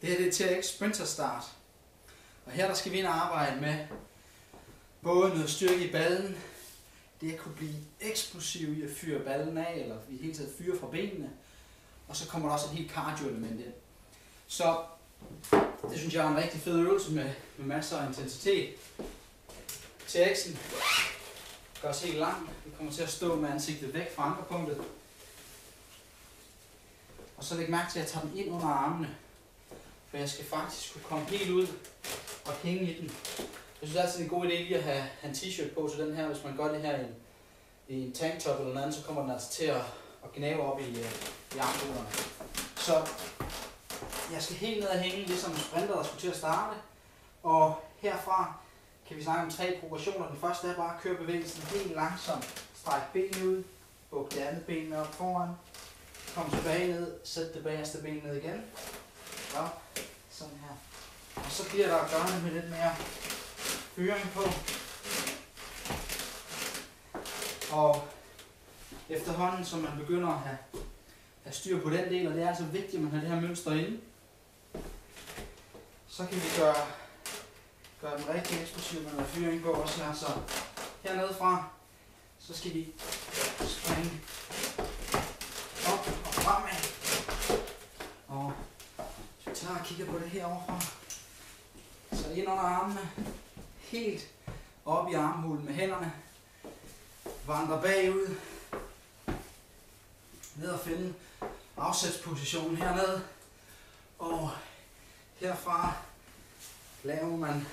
Det her det er TRX Sprinter Start. Og her der skal vi ind og arbejde med både noget styrke i ballen, det at kunne blive eksplosiv i at fyre ballen af, eller i hele taget fyre fra benene. Og så kommer der også et helt cardio element ind. Så det synes jeg er en rigtig fed øvelse med, med masser af intensitet. TRX'en gør os helt lang. Vi kommer til at stå med ansigtet væk fra ankerpunktet. Og så læg mærke til, at jeg tager den ind under armene. Men jeg skal faktisk kunne komme helt ud og hænge i den. Jeg synes altid, det er en god idé lige at have, have en t-shirt på til den her. Hvis man gør det her i en, i en tanktop eller noget andet, så kommer den altså til at, at gnave op i, øh, i armhulerne. Så jeg skal helt ned og hænge, ligesom en sprinter, der skulle til at starte. Og herfra kan vi snakke om tre progressioner. Den første er bare at køre bevægelsen helt langsomt. Stræk benene ud, buk det andet ben med op foran. Kom tilbage ned, sæt det bagerste ben ned igen. Så. Og så bliver der gørne med lidt mere fyring på. Og efterhånden, som man begynder at have, have styr på den del, og det er altså vigtigt, at man har det her mønster inde, så kan vi gøre, gøre den rigtig eksplosiv med noget fyring på også her. Så hernede fra, så skal vi springe op og fremad. Og hvis vi tager og kigger på det herovre. så ind under armene, helt op i armhulen med hænderne, Vandrer bagud, ned og finde afsætspositionen hernede, og herfra laver man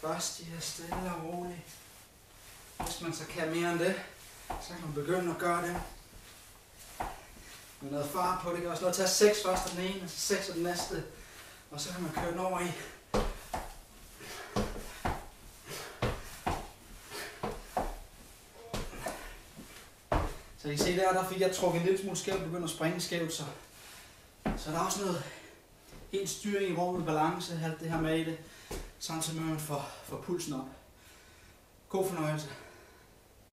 først de her stille og roligt. Hvis man så kan mere end det, så kan man begynde at gøre det. Med noget far på, det kan også noget tage 6 først af den ene, og så 6 af den næste, og så kan man køre den over i Så I kan se der, der fik jeg trukket en lille smule skævt, begynder at springe skævt, så, så der er også noget helt styring i rummet, balance, alt det her med i det, samtidig med at man får, får pulsen op. God fornøjelse.